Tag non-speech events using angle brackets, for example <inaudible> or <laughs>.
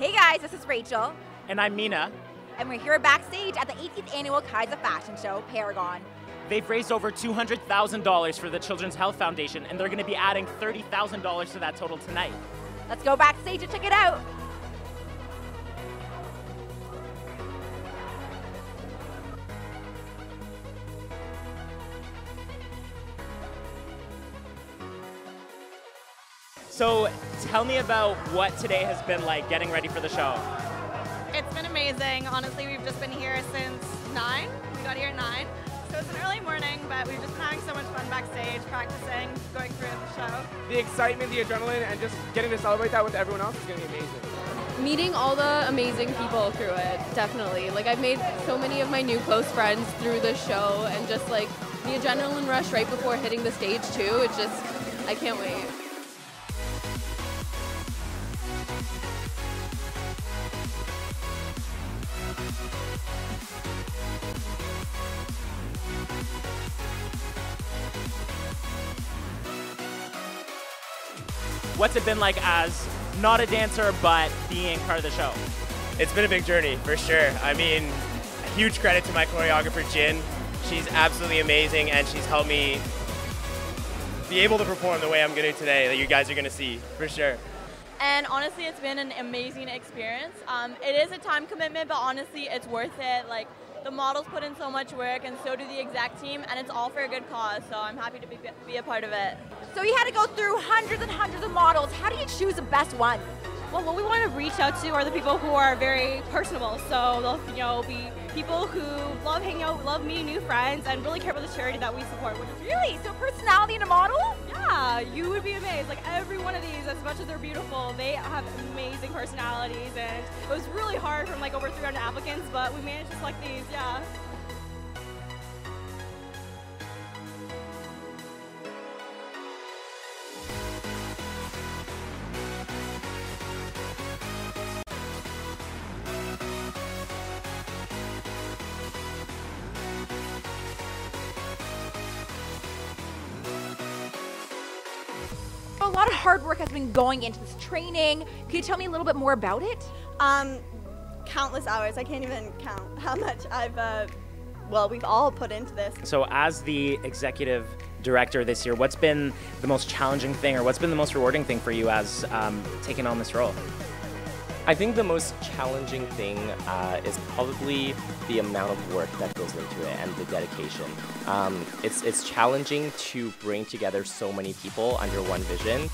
Hey guys, this is Rachel, And I'm Mina. and we're here backstage at the 18th annual CAISA Fashion Show, Paragon. They've raised over $200,000 for the Children's Health Foundation, and they're going to be adding $30,000 to that total tonight. Let's go backstage and check it out. So tell me about what today has been like getting ready for the show. It's been amazing. Honestly, we've just been here since 9. We got here at 9. So it's an early morning, but we've just been having so much fun backstage, practicing, going through the show. the excitement, the adrenaline, and just getting to celebrate that with everyone else is going to be amazing. meeting all the amazing people through it definitely like i've made so many of my new close friends through the show and just like the adrenaline rush right before hitting the stage too it's just i can't wait What's it been like as not a dancer, but being part of the show? It's been a big journey for sure. I mean, huge credit to my choreographer Jin. She's absolutely amazing, and she's helped me be able to perform the way I'm going to today. That you guys are going to see for sure. And honestly, it's been an amazing experience. Um, it is a time commitment, but honestly, it's worth it. Like, the models put in so much work, and so do the exact team, and it's all for a good cause, so I'm happy to be, be a part of it. So you had to go through hundreds and hundreds of models. How do you choose the best one? Well, what we want to reach out to are the people who are very personable. So they'll, you know, be people who love hanging out, love meeting new friends, and really care about the charity that we support. Which is Really? So personality in a model? yeah, you would be amazed. Like every one of these, as much as they're beautiful, they have amazing personalities, and it was really hard from like over 300 applicants, but we managed to select these. Yeah. Hard work has been going into this training. Can you tell me a little bit more about it? Um, countless hours. I can't even count <laughs> how much I've, uh, well, we've all put into this. So, as the executive director this year, what's been the most challenging thing, or what's been the most rewarding thing for you as um, taking on this role? I think the most challenging thing uh, is probably the amount of work that goes into it and the dedication. Um, it's, it's challenging to bring together so many people under one vision.